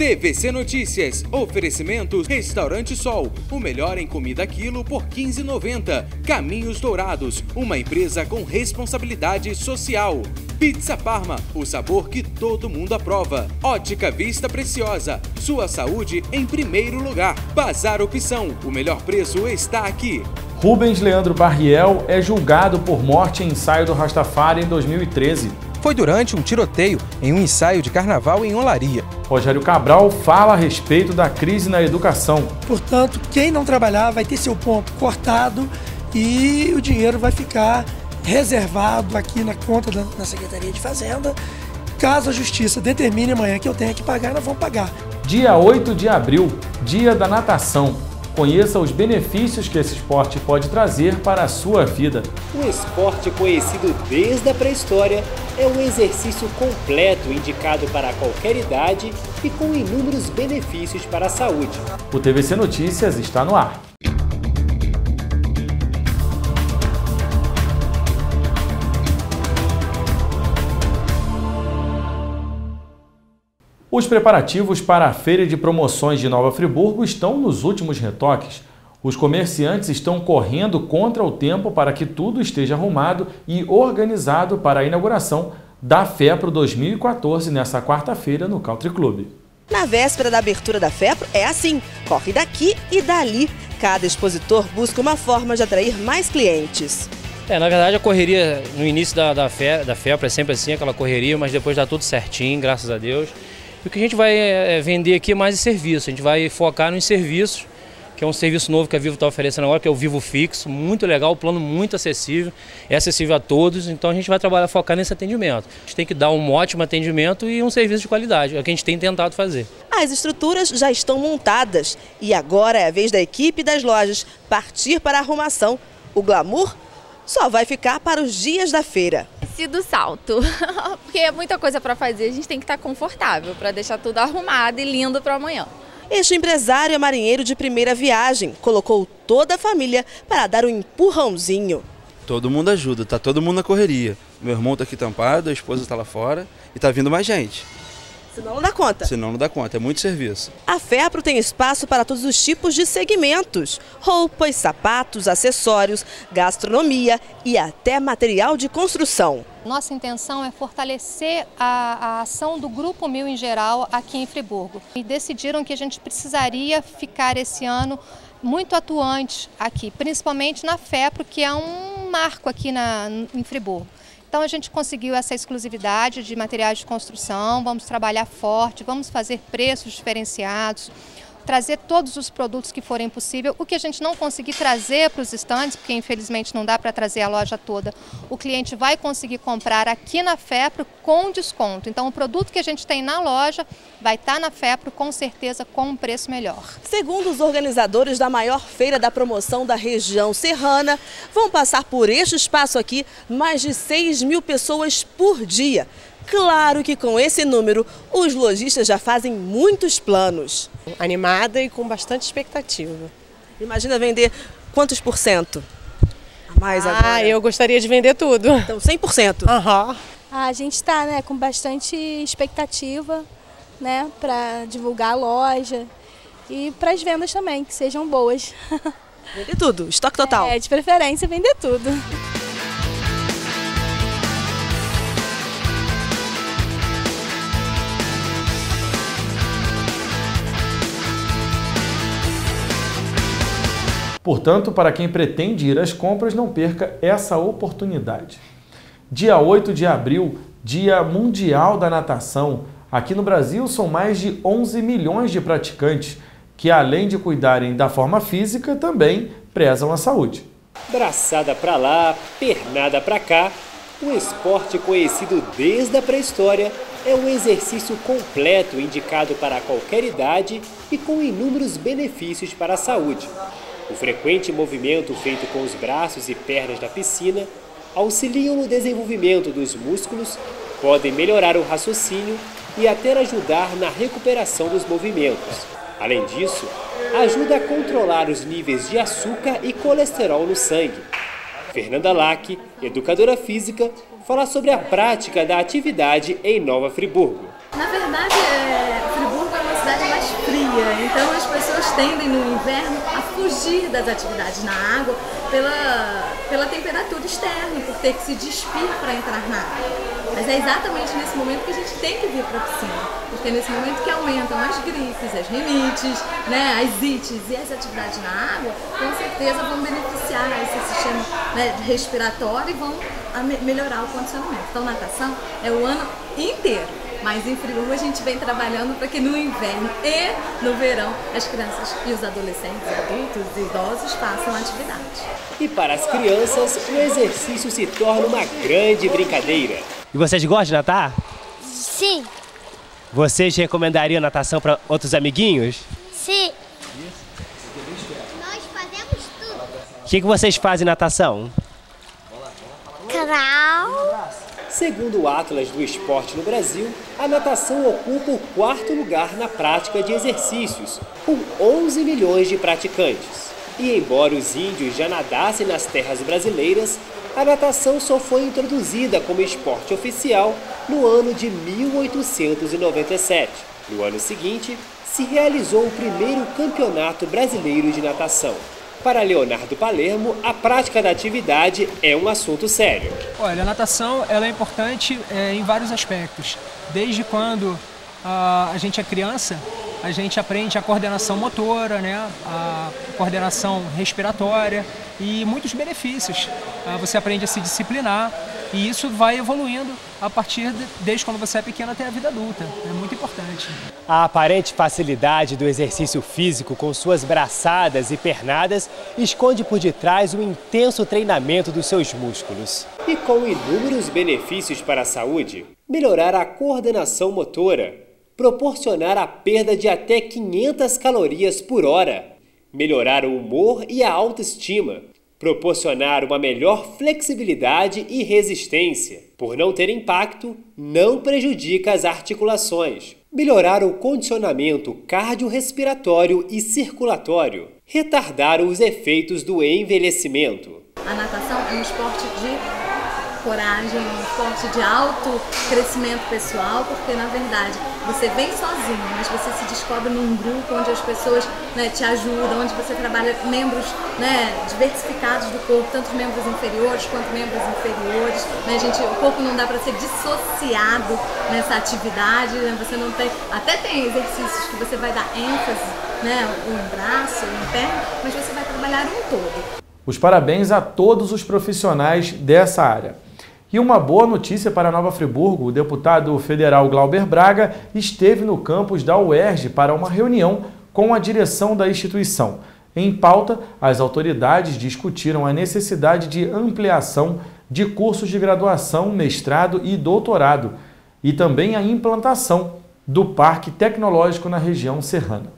TVC Notícias. Oferecimento Restaurante Sol. O melhor em comida quilo por 15,90. Caminhos Dourados. Uma empresa com responsabilidade social. Pizza Parma. O sabor que todo mundo aprova. Ótica Vista Preciosa. Sua saúde em primeiro lugar. Bazar Opção. O melhor preço está aqui. Rubens Leandro Barriel é julgado por morte em ensaio do Rastafari em 2013 foi durante um tiroteio em um ensaio de carnaval em Olaria. Rogério Cabral fala a respeito da crise na educação. Portanto, quem não trabalhar vai ter seu ponto cortado e o dinheiro vai ficar reservado aqui na conta da na Secretaria de Fazenda. Caso a Justiça determine amanhã que eu tenha que pagar, nós vamos pagar. Dia 8 de abril, dia da natação. Conheça os benefícios que esse esporte pode trazer para a sua vida. Um esporte conhecido desde a pré-história é um exercício completo indicado para qualquer idade e com inúmeros benefícios para a saúde. O TVC Notícias está no ar. Os preparativos para a Feira de Promoções de Nova Friburgo estão nos últimos retoques. Os comerciantes estão correndo contra o tempo para que tudo esteja arrumado e organizado para a inauguração da FEPRO 2014 nesta quarta-feira no Country Club. Na véspera da abertura da FEPRO é assim, corre daqui e dali. Cada expositor busca uma forma de atrair mais clientes. É, na verdade a correria no início da, da, fe, da FEPRO é sempre assim, aquela correria, mas depois dá tudo certinho, graças a Deus. O que a gente vai é, vender aqui é mais serviço, a gente vai focar nos serviços, que é um serviço novo que a Vivo está oferecendo agora, que é o Vivo Fixo, muito legal, plano muito acessível, é acessível a todos, então a gente vai trabalhar, focar nesse atendimento. A gente tem que dar um ótimo atendimento e um serviço de qualidade, é o que a gente tem tentado fazer. As estruturas já estão montadas e agora é a vez da equipe das lojas partir para a arrumação. O glamour só vai ficar para os dias da feira. Do salto, porque é muita coisa para fazer, a gente tem que estar confortável para deixar tudo arrumado e lindo para amanhã. Este empresário é marinheiro de primeira viagem, colocou toda a família para dar um empurrãozinho. Todo mundo ajuda, tá todo mundo na correria. Meu irmão tá aqui tampado, a esposa está lá fora e tá vindo mais gente. Senão não dá conta. Senão não dá conta, é muito serviço. A FEPRO tem espaço para todos os tipos de segmentos: roupas, sapatos, acessórios, gastronomia e até material de construção. Nossa intenção é fortalecer a, a, ação do Grupo Mil em geral aqui em Friburgo. E decidiram que a gente precisaria ficar esse ano muito atuante aqui, principalmente na FEPRO, que é um marco aqui na, em Friburgo. Então a gente conseguiu essa exclusividade de materiais de construção, vamos trabalhar forte, vamos fazer preços diferenciados, trazer todos os produtos que forem possível. O que a gente não conseguir trazer para os estandes, porque infelizmente não dá para trazer a loja toda, o cliente vai conseguir comprar aqui na FEPRO com desconto. Então o produto que a gente tem na loja vai estar tá na FEPRO com certeza com um preço melhor. Segundo os organizadores da maior feira da promoção da região serrana, vão passar por este espaço aqui mais de 6 mil pessoas por dia. Claro que com esse número, os lojistas já fazem muitos planos. Animada e com bastante expectativa. Imagina vender quantos por cento? A mais ah, agora? eu gostaria de vender tudo. Então 100%? Aham. Uhum. A gente está né, com bastante expectativa né, para divulgar a loja e para as vendas também, que sejam boas. Vender tudo, estoque total. É, de preferência vender tudo. Portanto, para quem pretende ir às compras, não perca essa oportunidade. Dia 8 de abril, Dia Mundial da Natação. Aqui no Brasil são mais de 11 milhões de praticantes que, além de cuidarem da forma física, também prezam a saúde. Braçada para lá, pernada para cá, um esporte conhecido desde a pré-história é um exercício completo indicado para qualquer idade e com inúmeros benefícios para a saúde. O frequente movimento feito com os braços e pernas na piscina auxiliam no desenvolvimento dos músculos, podem melhorar o raciocínio e até ajudar na recuperação dos movimentos. Além disso, ajuda a controlar os níveis de açúcar e colesterol no sangue. Fernanda Lack, educadora física, fala sobre a prática da atividade em Nova Friburgo. Na verdade, é, Friburgo é uma cidade fria, então as pessoas tendem no inverno a fugir das atividades na água pela, pela temperatura externa, por ter que se despir para entrar na água. Mas é exatamente nesse momento que a gente tem que vir para a piscina, porque é nesse momento que aumentam as gripes, as rinites, né, as ites e as atividades na água, com certeza vão beneficiar esse sistema né, respiratório e vão melhorar o condicionamento. Então, natação é o ano inteiro. Mas em Friburgo a gente vem trabalhando para que no inverno e no verão as crianças e os adolescentes, adultos e idosos façam atividade. E para as crianças, o exercício se torna uma grande brincadeira. E vocês gostam de natar? Sim. Vocês recomendariam natação para outros amiguinhos? Sim. Nós fazemos tudo. O que, que vocês fazem natação? Crawl. Segundo o Atlas do Esporte no Brasil, a natação ocupa o quarto lugar na prática de exercícios, com 11 milhões de praticantes. E embora os índios já nadassem nas terras brasileiras, a natação só foi introduzida como esporte oficial no ano de 1897. No ano seguinte, se realizou o primeiro Campeonato Brasileiro de Natação. Para Leonardo Palermo, a prática da atividade é um assunto sério. Olha, a natação ela é importante é, em vários aspectos. Desde quando a gente é criança, a gente aprende a coordenação motora, né, a coordenação respiratória e muitos benefícios. Ah, você aprende a se disciplinar e isso vai evoluindo a partir de, desde quando você é pequeno até a vida adulta. É muito importante. A aparente facilidade do exercício físico com suas braçadas e pernadas esconde por detrás o intenso treinamento dos seus músculos. E com inúmeros benefícios para a saúde, melhorar a coordenação motora, proporcionar a perda de até 500 calorias por hora, melhorar o humor e a autoestima, proporcionar uma melhor flexibilidade e resistência. Por não ter impacto, não prejudica as articulações. Melhorar o condicionamento cardiorrespiratório e circulatório. Retardar os efeitos do envelhecimento. A natação é um esporte de coragem, esporte de alto crescimento pessoal, porque na verdade você vem sozinho, mas você se descobre num grupo onde as pessoas né, te ajudam, onde você trabalha membros né, diversificados do corpo, tanto membros inferiores quanto membros inferiores. Né, gente, o corpo não dá para ser dissociado nessa atividade, né, você não tem. Até tem exercícios que você vai dar ênfase, né, um braço, um pé, mas você vai trabalhar um todo. Os parabéns a todos os profissionais dessa área. E uma boa notícia para Nova Friburgo: o deputado federal Glauber Braga esteve no campus da UERJ para uma reunião com a direção da instituição. Em pauta, as autoridades discutiram a necessidade de ampliação de cursos de graduação, mestrado e doutorado, e também a implantação do Parque Tecnológico na região serrana.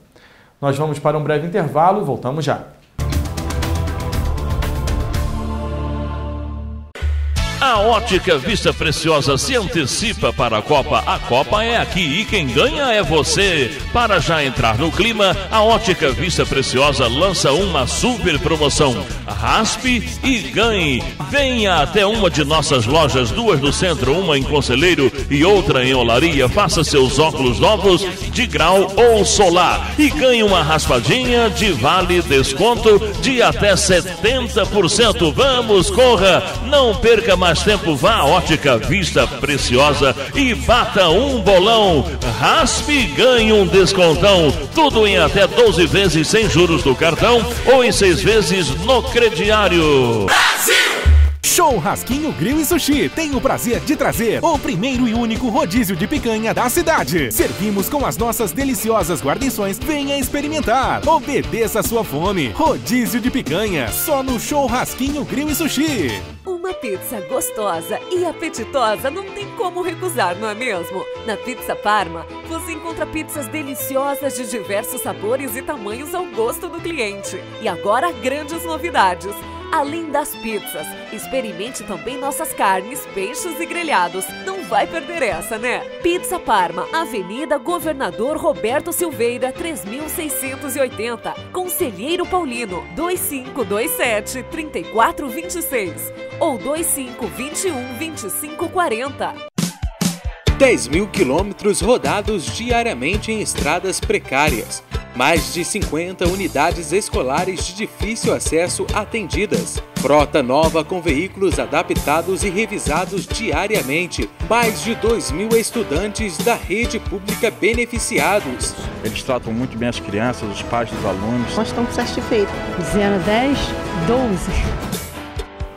Nós vamos para um breve intervalo e voltamos já. A ótica Vista Preciosa se antecipa para a Copa. A Copa é aqui e quem ganha é você. Para já entrar no clima, a ótica Vista Preciosa lança uma super promoção. Raspe e ganhe. Venha até uma de nossas lojas, duas no centro, uma em Conselheiro e outra em Olaria. Faça seus óculos novos de grau ou solar e ganhe uma raspadinha de vale desconto de até 70%. Vamos, corra! Não perca mais mais tempo, vá à Ótica Vista Preciosa e bata um bolão. Raspe e ganhe um descontão. Tudo em até 12 vezes sem juros do cartão ou em 6 vezes no crediário. Brasil! Show Rasquinho Grill e Sushi tem o prazer de trazer o primeiro e único rodízio de picanha da cidade. Servimos com as nossas deliciosas guarnições. Venha experimentar. Obedeça a sua fome. Rodízio de picanha, só no Show Rasquinho Grill e Sushi. Uma pizza gostosa e apetitosa não tem como recusar, não é mesmo? Na Pizza Parma, você encontra pizzas deliciosas de diversos sabores e tamanhos ao gosto do cliente. E agora, grandes novidades além das pizzas. Experimente também nossas carnes, peixes e grelhados. Não vai perder essa, né? Pizza Parma, Avenida Governador Roberto Silveira, 3680. Conselheiro Paulino, 2527 3426 ou 2521 2540. 10 mil quilômetros rodados diariamente em estradas precárias Mais de 50 unidades escolares de difícil acesso atendidas. Frota nova com veículos adaptados e revisados diariamente. Mais de 2 mil estudantes da rede pública beneficiados. Eles tratam muito bem as crianças, os pais dos alunos. Nós estamos satisfeitos. 0 a 10, 12.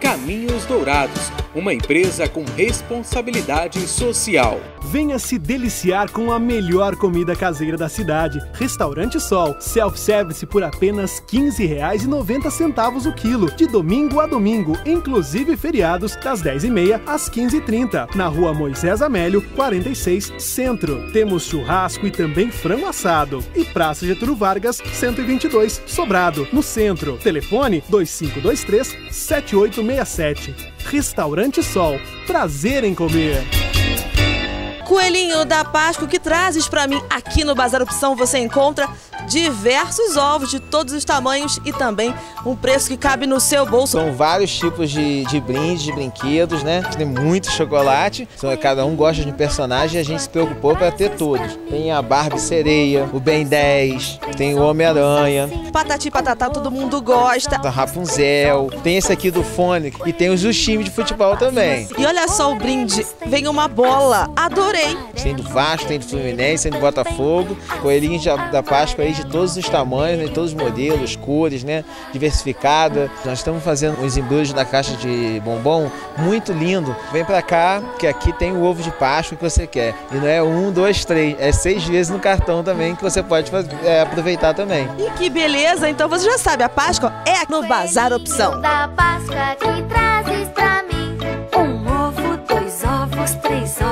Caminhos Dourados, uma empresa com responsabilidade social. Venha se deliciar com a melhor comida caseira da cidade. Restaurante Sol, self-service por apenas R$ 15,90 o quilo, de domingo a domingo, inclusive feriados, das 10h30 às 15h30, na rua Moisés Amélio, 46, Centro. Temos churrasco e também frango assado. E Praça Getúlio Vargas, 122, Sobrado, no centro. Telefone 2523 7867. Restaurante Sol. Prazer em comer. Coelhinho da Páscoa, o que trazes para mim aqui no Bazar Opção? Você encontra diversos ovos de todos os tamanhos e também um preço que cabe no seu bolso. São vários tipos de, de brindes, de brinquedos, né? Tem muito chocolate, cada um gosta de um personagem e a gente se preocupou para ter todos. Tem a Barbie Sereia, o Ben 10, tem o Homem-Aranha. Patati patatá, todo mundo gosta. A Rapunzel, tem esse aqui do Fone e tem os dos times de futebol também. E olha só o brinde, vem uma bola, adorei. Tem do Vasco, tem do Fluminense, tem do Botafogo, coelhinhos da Páscoa aí de todos os tamanhos, de né? todos os modelos, cores, né? Diversificada. Nós estamos fazendo uns embrulhos na caixa de bombom muito lindo. Vem para cá, que aqui tem o ovo de Páscoa que você quer. E não é um, dois, três, é seis vezes no cartão também que você pode fazer, é, aproveitar também. E que beleza! Então você já sabe, a Páscoa é no Bazar Opção. Da Páscoa que trazes pra mim um ovo, dois ovos, três ovos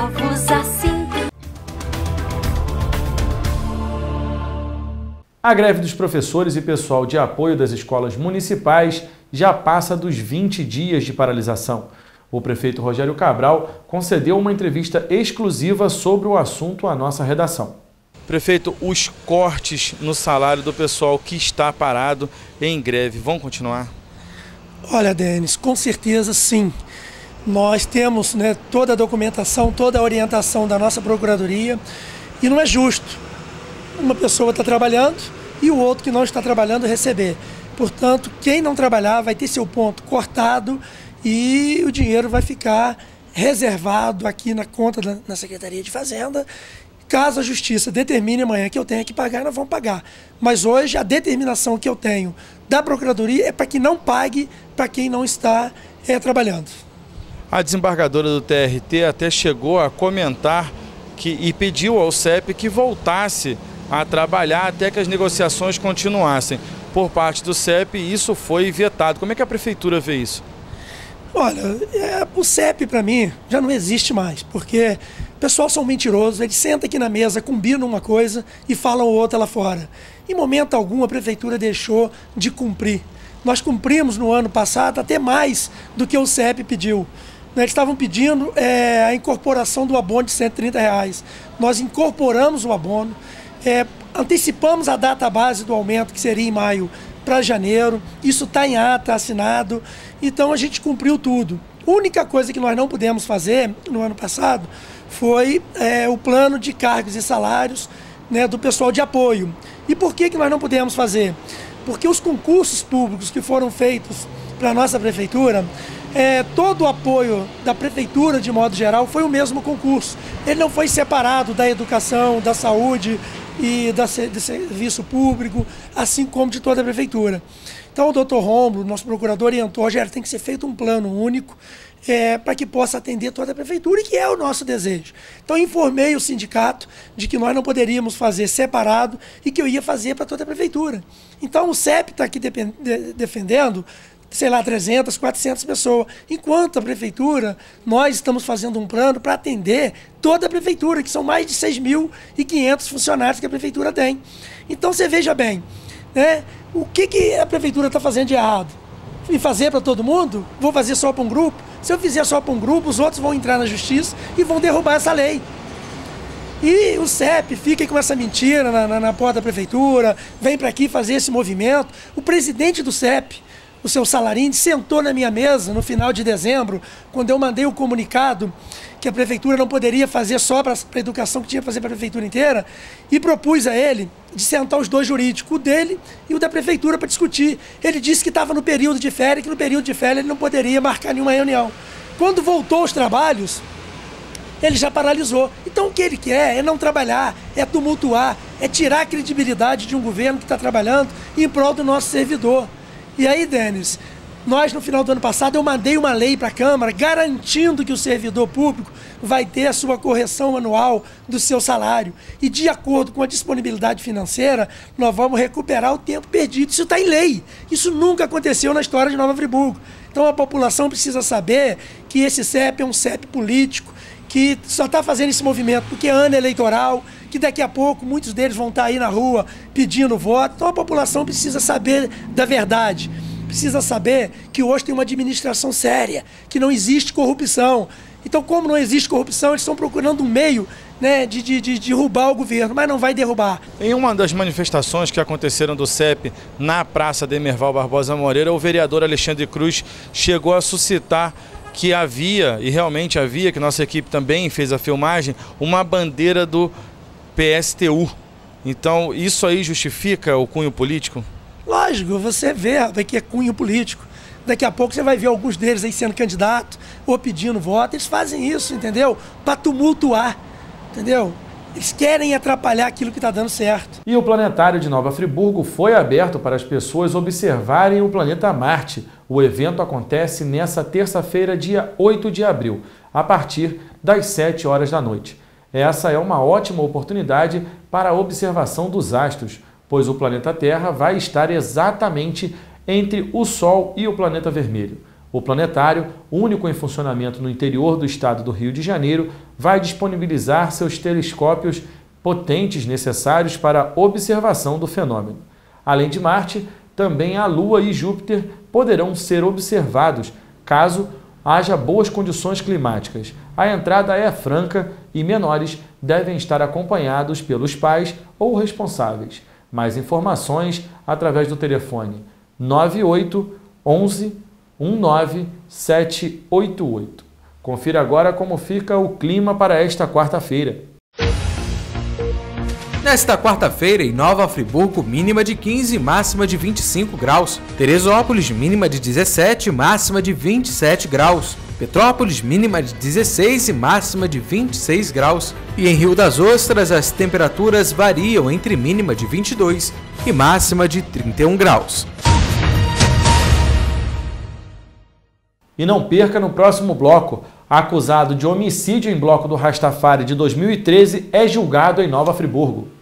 A greve dos professores e pessoal de apoio das escolas municipais já passa dos 20 dias de paralisação. O prefeito Rogério Cabral concedeu uma entrevista exclusiva sobre o assunto à nossa redação. Prefeito, os cortes no salário do pessoal que está parado em greve vão continuar? Olha, Denis, com certeza sim. Nós temos né, toda a documentação, toda a orientação da nossa Procuradoria e não é justo uma pessoa está trabalhando e o outro que não está trabalhando receber. Portanto, quem não trabalhar vai ter seu ponto cortado e o dinheiro vai ficar reservado aqui na conta da na Secretaria de Fazenda. Caso a Justiça determine amanhã que eu tenha que pagar, nós vamos pagar. Mas hoje a determinação que eu tenho da Procuradoria é para que não pague para quem não está é, trabalhando. A desembargadora do TRT até chegou a comentar que, e pediu ao CEP que voltasse a trabalhar até que as negociações continuassem. Por parte do CEP, isso foi vetado. Como é que a prefeitura vê isso? Olha, é, o CEP para mim já não existe mais, porque o pessoal são mentirosos, eles sentam aqui na mesa, combinam uma coisa e falam outra lá fora. Em momento algum a prefeitura deixou de cumprir. Nós cumprimos no ano passado até mais do que o CEP pediu. Eles estavam pedindo é, a incorporação do abono de 130 reais. Nós incorporamos o abono, é, antecipamos a data base do aumento, que seria em maio, para janeiro. Isso está em ata, assinado. Então a gente cumpriu tudo. A única coisa que nós não pudemos fazer no ano passado foi é, o plano de cargos e salários né, do pessoal de apoio. E por que, que nós não pudemos fazer? Porque os concursos públicos que foram feitos para a nossa prefeitura, é, todo o apoio da prefeitura, de modo geral, foi o mesmo concurso. Ele não foi separado da educação, da saúde, e da, de serviço público, assim como de toda a prefeitura. Então o doutor Romulo, nosso procurador, orientou, Rogério, tem que ser feito um plano único é, para que possa atender toda a prefeitura, e que é o nosso desejo. Então informei o sindicato de que nós não poderíamos fazer separado e que eu ia fazer para toda a prefeitura. Então o CEP está aqui de, defendendo sei lá, 300, 400 pessoas. Enquanto a prefeitura, nós estamos fazendo um plano para atender toda a prefeitura, que são mais de 6.500 funcionários que a prefeitura tem. Então você veja bem, né, o que, que a prefeitura está fazendo de errado? E fazer para todo mundo? Vou fazer só para um grupo? Se eu fizer só para um grupo, os outros vão entrar na justiça e vão derrubar essa lei. E o CEP fica com essa mentira na, na, na porta da prefeitura, vem para aqui fazer esse movimento. O presidente do CEP, o seu salarinho, sentou na minha mesa no final de dezembro, quando eu mandei o comunicado que a prefeitura não poderia fazer só para a educação, que tinha que fazer para a prefeitura inteira, e propus a ele de sentar os dois jurídicos, o dele e o da prefeitura, para discutir. Ele disse que estava no período de férias, que no período de férias ele não poderia marcar nenhuma reunião. Quando voltou aos trabalhos, ele já paralisou. Então o que ele quer é não trabalhar, é tumultuar, é tirar a credibilidade de um governo que está trabalhando em prol do nosso servidor. E aí, Denis, nós no final do ano passado eu mandei uma lei para a Câmara garantindo que o servidor público vai ter a sua correção anual do seu salário. E de acordo com a disponibilidade financeira, nós vamos recuperar o tempo perdido. Isso está em lei. Isso nunca aconteceu na história de Nova Friburgo. Então a população precisa saber que esse CEP é um CEP político, que só está fazendo esse movimento porque é ano eleitoral, que daqui a pouco muitos deles vão estar aí na rua pedindo voto. Então a população precisa saber da verdade. Precisa saber que hoje tem uma administração séria, que não existe corrupção. Então, como não existe corrupção, eles estão procurando um meio né, de, de, de, derrubar o governo, mas não vai derrubar. Em uma das manifestações que aconteceram do CEP na Praça Demerval Barbosa Moreira, o vereador Alexandre Cruz chegou a suscitar que havia, e realmente havia, que nossa equipe também fez a filmagem, uma bandeira do PSTU. Então, isso aí justifica o cunho político? Lógico, você vê que é cunho político. Daqui a pouco você vai ver alguns deles aí sendo candidato ou pedindo voto. Eles fazem isso, entendeu? Para tumultuar, entendeu? Eles querem atrapalhar aquilo que está dando certo. E o planetário de Nova Friburgo foi aberto para as pessoas observarem o planeta Marte. O evento acontece nessa terça-feira, dia 8 de abril, a partir das 7 horas da noite. Essa é uma ótima oportunidade para a observação dos astros, pois o planeta Terra vai estar exatamente entre o Sol e o planeta vermelho. O planetário, único em funcionamento no interior do estado do Rio de Janeiro, vai disponibilizar seus telescópios potentes necessários para a observação do fenômeno. Além de Marte, também a Lua e Júpiter poderão ser observados caso haja boas condições climáticas. A entrada é franca e menores devem estar acompanhados pelos pais ou responsáveis. Mais informações através do telefone 98 11 19788. Confira agora como fica o clima para esta quarta-feira. Nesta quarta-feira, em Nova Friburgo, mínima de 15 máxima de 25 graus. Teresópolis, mínima de 17 máxima de 27 graus. Petrópolis, mínima de 16 e máxima de 26 graus. E em Rio das Ostras, as temperaturas variam entre mínima de 22 e máxima de 31 graus. E não perca no próximo bloco. Acusado de homicídio em bloco do Rastafari de 2013 é julgado em Nova Friburgo.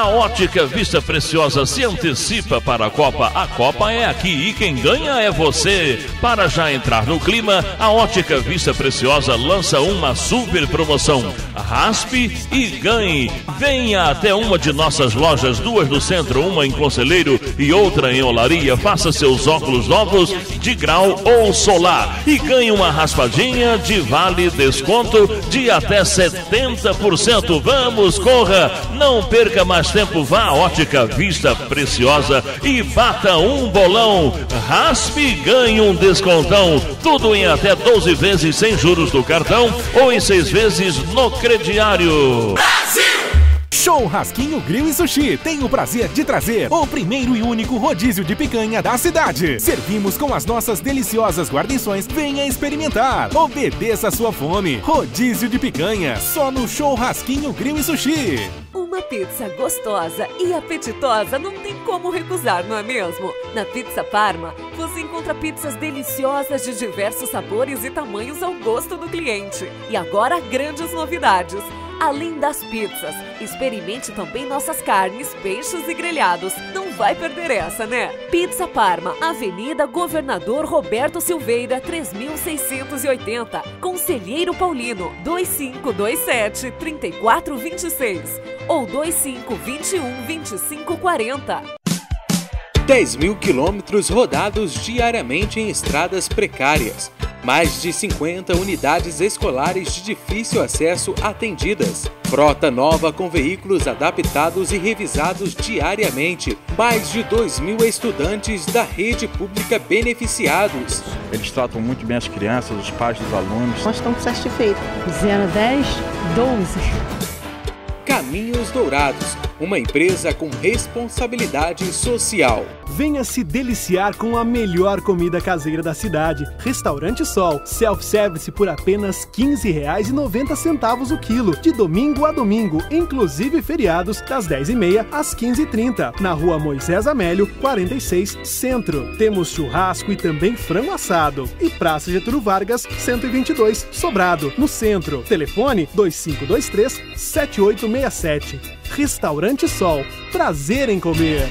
A ótica Vista Preciosa se antecipa para a Copa. A Copa é aqui e quem ganha é você. Para já entrar no clima, a ótica Vista Preciosa lança uma super promoção. Raspe e ganhe. Venha até uma de nossas lojas, duas no centro, uma em Conselheiro e outra em Olaria. Faça seus óculos novos de grau ou solar e ganhe uma raspadinha de vale desconto de até 70%. Vamos, corra! Não perca mais tempo, vá à Ótica Vista Preciosa e bata um bolão. Raspe e ganhe um descontão. Tudo em até 12 vezes sem juros do cartão ou em 6 vezes no crediário. Brasil! Show Rasquinho Grill e Sushi tem o prazer de trazer o primeiro e único rodízio de picanha da cidade. Servimos com as nossas deliciosas guarnições. Venha experimentar. Obedeça a sua fome. Rodízio de picanha, só no Show Rasquinho Grill e Sushi. Uma pizza gostosa e apetitosa não tem como recusar, não é mesmo? Na Pizza Parma, você encontra pizzas deliciosas de diversos sabores e tamanhos ao gosto do cliente. E agora, grandes novidades! Além das pizzas, experimente também nossas carnes, peixes e grelhados. Não vai perder essa, né? Pizza Parma, Avenida Governador Roberto Silveira, 3680. Conselheiro Paulino, 2527 3426 ou 2521 2540. 10 mil quilômetros rodados diariamente em estradas precárias Mais de 50 unidades escolares de difícil acesso atendidas. Frota nova com veículos adaptados e revisados diariamente. Mais de 2 mil estudantes da rede pública beneficiados. Eles tratam muito bem as crianças, os pais dos alunos. Nós estamos satisfeitos. 0 a 10, 12. Caminhos Dourados, uma empresa com responsabilidade social. Venha se deliciar com a melhor comida caseira da cidade. Restaurante Sol, self-service por apenas R$ 15,90 o quilo, de domingo a domingo, inclusive feriados, das 10h30 às 15h30, na rua Moisés Amélio, 46, Centro. Temos churrasco e também frango assado. E Praça Getúlio Vargas, 122, Sobrado, no centro. Telefone 2523 7867. Restaurante Sol, prazer em comer.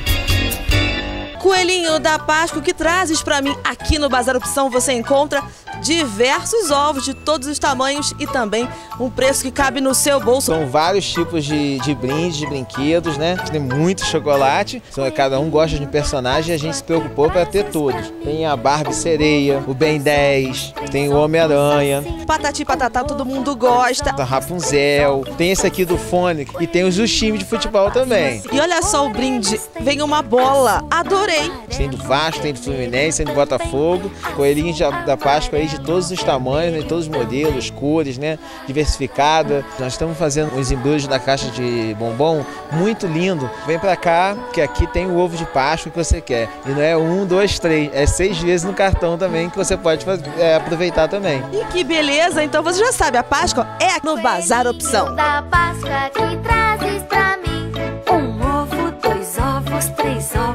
Coelhinho da Páscoa, o que trazes para mim? Aqui no Bazar Opção você encontra diversos ovos de todos os tamanhos e também um preço que cabe no seu bolso. São vários tipos de, de brindes, de brinquedos, né? Tem muito chocolate, então, cada um gosta de um personagem e a gente se preocupou para ter todos. Tem a Barbie Sereia, o Ben 10, tem o Homem-Aranha. Patati patatá, todo mundo gosta. A Rapunzel, tem esse aqui do Fone e tem os dos times de futebol também. E olha só o brinde, vem uma bola, adorei. Tem do Vasco, tem do Fluminense, tem do Botafogo, coelhinhos da Páscoa aí de todos os tamanhos, né, todos os modelos, cores, né, diversificada. Nós estamos fazendo uns embrulhos na caixa de bombom muito lindo. Vem para cá, que aqui tem o ovo de Páscoa que você quer. E não é um, dois, três, é seis vezes no cartão também que você pode fazer, é, aproveitar também. E que beleza! Então você já sabe, a Páscoa é no Bazar Opção. Da Páscoa que trazes pra mim um ovo, dois ovos, três ovos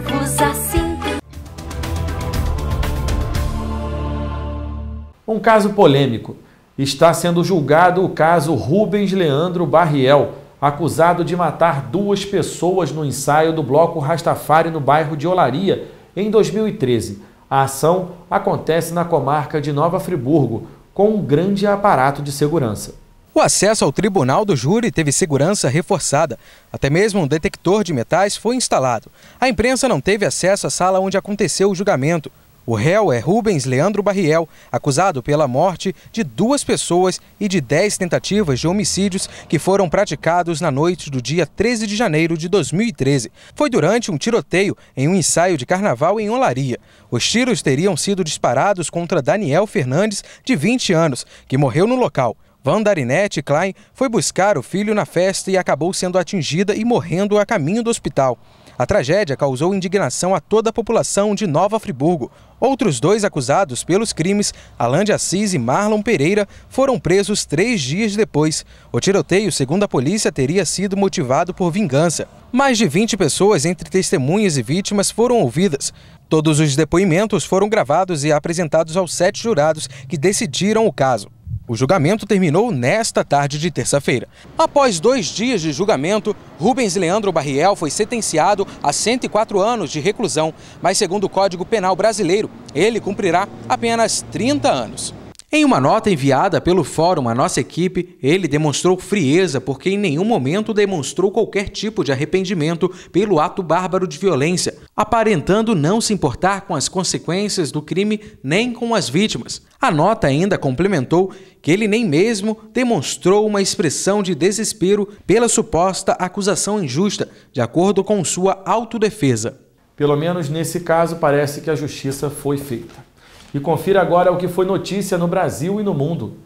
Um caso polêmico. Está sendo julgado o caso Rubens Leandro Barriel, acusado de matar duas pessoas no ensaio do bloco Rastafari no bairro de Olaria, em 2013. A ação acontece na comarca de Nova Friburgo, com um grande aparato de segurança. O acesso ao tribunal do júri teve segurança reforçada. Até mesmo um detector de metais foi instalado. A imprensa não teve acesso à sala onde aconteceu o julgamento. O réu é Rubens Leandro Barriel, acusado pela morte de duas pessoas e de dez tentativas de homicídios que foram praticados na noite do dia 13 de janeiro de 2013. Foi durante um tiroteio em um ensaio de carnaval em Olaria. Os tiros teriam sido disparados contra Daniel Fernandes, de 20 anos, que morreu no local. Vandarinette Klein foi buscar o filho na festa e acabou sendo atingida e morrendo a caminho do hospital. A tragédia causou indignação a toda a população de Nova Friburgo. Outros dois acusados pelos crimes, Alain de Assis e Marlon Pereira, foram presos três dias depois. O tiroteio, segundo a polícia, teria sido motivado por vingança. Mais de 20 pessoas, entre testemunhas e vítimas, foram ouvidas. Todos os depoimentos foram gravados e apresentados aos sete jurados que decidiram o caso. O julgamento terminou nesta tarde de terça-feira. Após dois dias de julgamento, Rubens Leandro Barriel foi sentenciado a 104 anos de reclusão, mas segundo o Código Penal brasileiro, ele cumprirá apenas 30 anos. Em uma nota enviada pelo fórum à nossa equipe, ele demonstrou frieza porque em nenhum momento demonstrou qualquer tipo de arrependimento pelo ato bárbaro de violência, aparentando não se importar com as consequências do crime nem com as vítimas. A nota ainda complementou que ele nem mesmo demonstrou uma expressão de desespero pela suposta acusação injusta, de acordo com sua autodefesa. Pelo menos nesse caso, parece que a justiça foi feita. E confira agora o que foi notícia no Brasil e no mundo.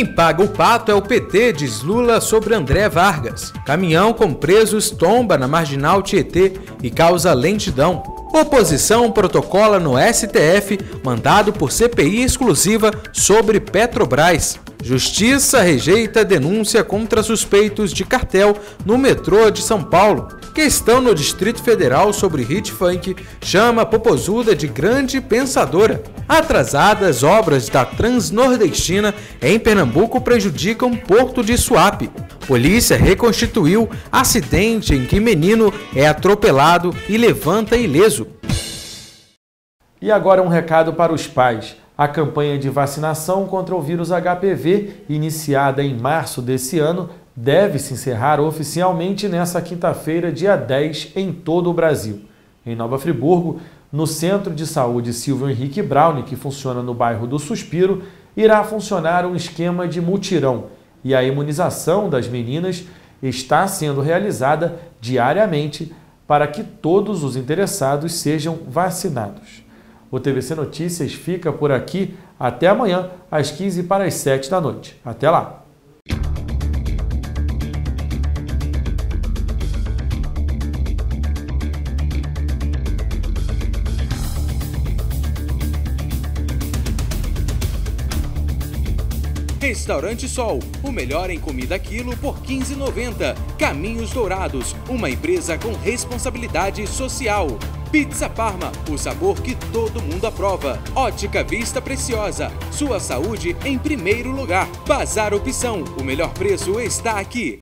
Quem paga o pato é o PT, diz Lula sobre André Vargas. Caminhão com presos tomba na marginal Tietê e causa lentidão. Oposição protocola no STF, mandado por CPI exclusiva sobre Petrobras. Justiça rejeita denúncia contra suspeitos de cartel no metrô de São Paulo. Questão no Distrito Federal sobre hit funk chama Popozuda de grande pensadora. Atrasadas obras da Transnordestina em Pernambuco prejudicam Porto de Suape. Polícia reconstituiu acidente em que menino é atropelado e levanta ileso. E agora um recado para os pais. A campanha de vacinação contra o vírus HPV, iniciada em março desse ano, deve se encerrar oficialmente nesta quinta-feira, dia 10, em todo o Brasil. Em Nova Friburgo, no Centro de Saúde Silvio Henrique Brown, que funciona no bairro do Suspiro, irá funcionar um esquema de mutirão e a imunização das meninas está sendo realizada diariamente para que todos os interessados sejam vacinados. O TVC Notícias fica por aqui até amanhã, às 15 para as 7 da noite. Até lá! Restaurante Sol, o melhor em comida quilo por 15,90. Caminhos Dourados, uma empresa com responsabilidade social. Pizza Parma, o sabor que todo mundo aprova. Ótica Vista Preciosa, sua saúde em primeiro lugar. Bazar Opção, o melhor preço está aqui.